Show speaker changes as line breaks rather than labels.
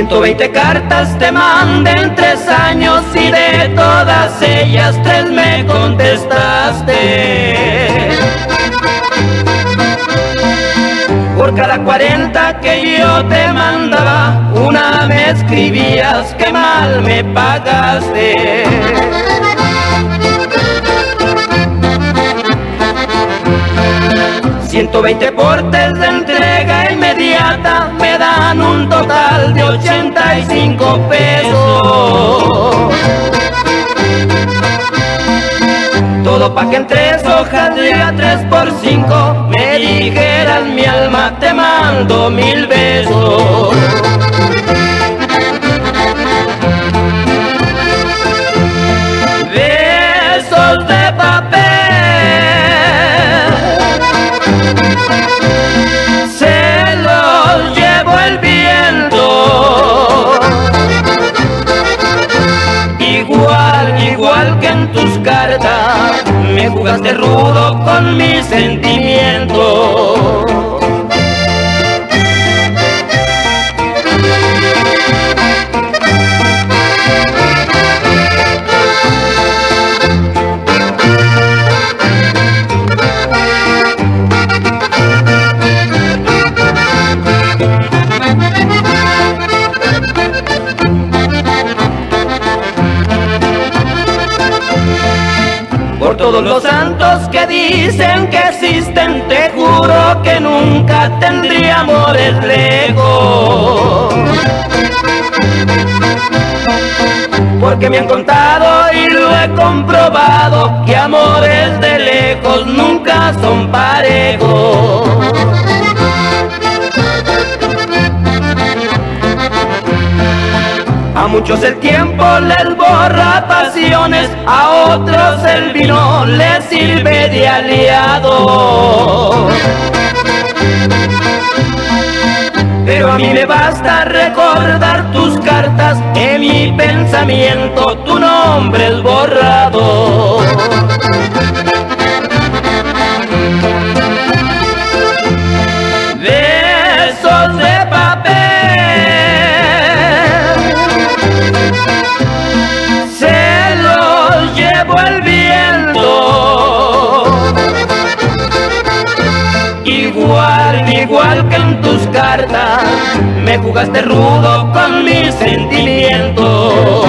120 cartas te mandé en tres años y de todas ellas tres me contestaste. Por cada 40 que yo te mandaba, una me escribías que mal me pagaste. 120 portes de entrega inmediata me dan un 85 pesos. Todo pa' que en tres hojas de a tres por cinco me dijeran mi alma te mando mil. Besos me jugaste rudo con mis sentimientos. Por todos los santos que dicen que existen, te juro que nunca tendría amores lejos. Porque me han contado y lo he comprobado que amores de lejos nunca son parejos. Muchos el tiempo les borra pasiones, a otros el vino les sirve de aliado. Pero a mí me basta recordar tus cartas, en mi pensamiento tu nombre es borrado. me jugaste rudo con mis sentimientos.